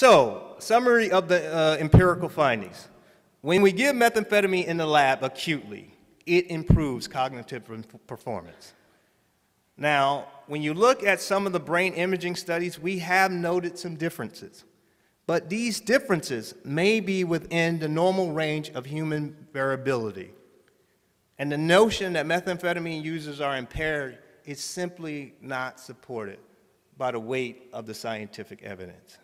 So, summary of the uh, empirical findings. When we give methamphetamine in the lab acutely, it improves cognitive performance. Now, when you look at some of the brain imaging studies, we have noted some differences. But these differences may be within the normal range of human variability. And the notion that methamphetamine users are impaired is simply not supported by the weight of the scientific evidence.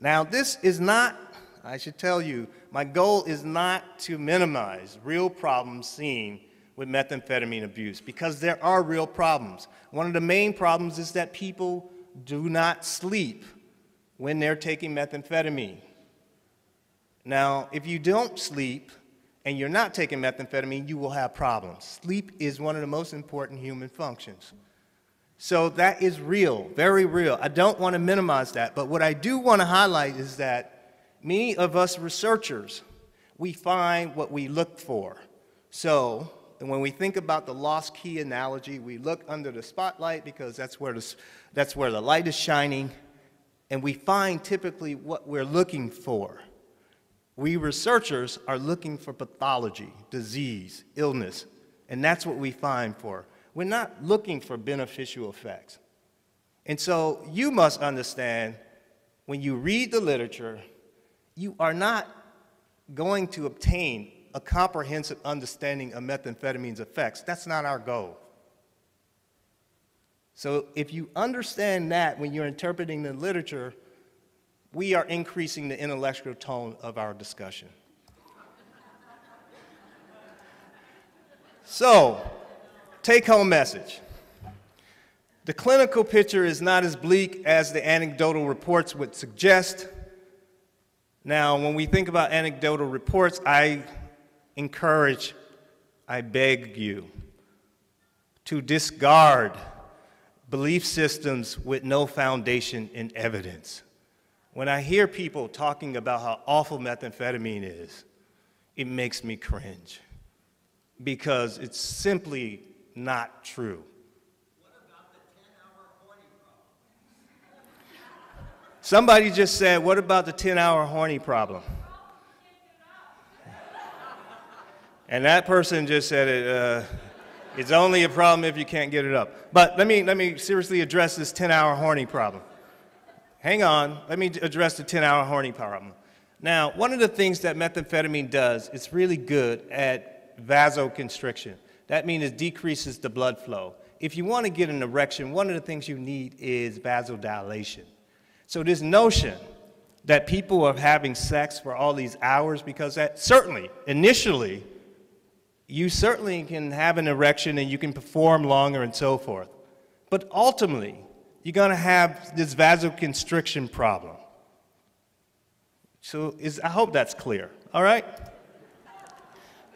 Now, this is not, I should tell you, my goal is not to minimize real problems seen with methamphetamine abuse because there are real problems. One of the main problems is that people do not sleep when they're taking methamphetamine. Now, if you don't sleep and you're not taking methamphetamine, you will have problems. Sleep is one of the most important human functions. So that is real, very real. I don't want to minimize that, but what I do want to highlight is that many of us researchers, we find what we look for. So when we think about the lost key analogy, we look under the spotlight because that's where the, that's where the light is shining, and we find typically what we're looking for. We researchers are looking for pathology, disease, illness, and that's what we find for. We're not looking for beneficial effects. And so you must understand when you read the literature, you are not going to obtain a comprehensive understanding of methamphetamine's effects. That's not our goal. So if you understand that when you're interpreting the literature, we are increasing the intellectual tone of our discussion. so, Take home message. The clinical picture is not as bleak as the anecdotal reports would suggest. Now, when we think about anecdotal reports, I encourage, I beg you to discard belief systems with no foundation in evidence. When I hear people talking about how awful methamphetamine is, it makes me cringe because it's simply not true. Somebody just said, what about the 10 hour horny problem? And that person just said it, uh, it's only a problem if you can't get it up. But let me, let me seriously address this 10 hour horny problem. Hang on, let me address the 10 hour horny problem. Now, one of the things that methamphetamine does, it's really good at vasoconstriction. That means it decreases the blood flow. If you want to get an erection, one of the things you need is vasodilation. So this notion that people are having sex for all these hours, because that certainly, initially, you certainly can have an erection and you can perform longer and so forth. But ultimately, you're going to have this vasoconstriction problem. So is, I hope that's clear, all right?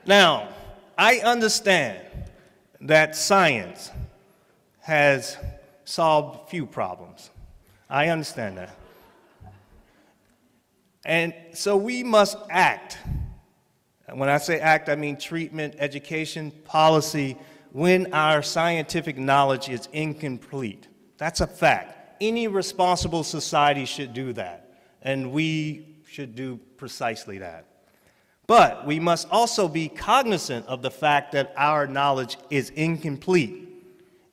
Now, I understand that science has solved few problems. I understand that. And so we must act. And when I say act, I mean treatment, education, policy, when our scientific knowledge is incomplete. That's a fact. Any responsible society should do that. And we should do precisely that. But we must also be cognizant of the fact that our knowledge is incomplete.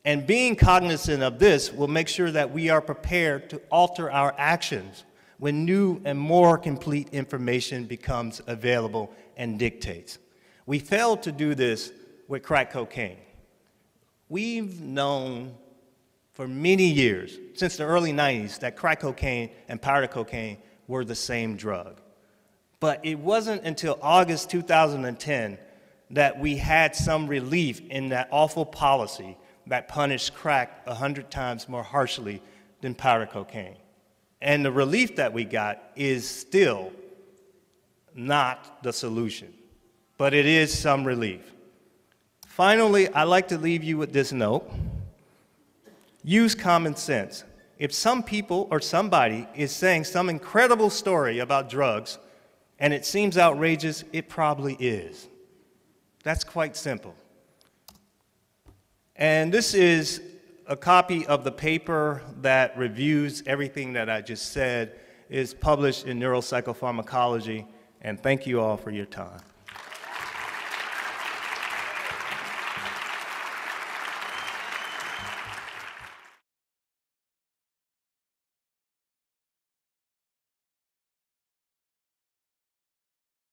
And being cognizant of this will make sure that we are prepared to alter our actions when new and more complete information becomes available and dictates. We failed to do this with crack cocaine. We've known for many years, since the early 90s, that crack cocaine and powder cocaine were the same drug. But it wasn't until August 2010 that we had some relief in that awful policy that punished crack 100 times more harshly than powder cocaine. And the relief that we got is still not the solution, but it is some relief. Finally, I'd like to leave you with this note. Use common sense. If some people or somebody is saying some incredible story about drugs, and it seems outrageous, it probably is. That's quite simple. And this is a copy of the paper that reviews everything that I just said. is published in Neuropsychopharmacology, and thank you all for your time.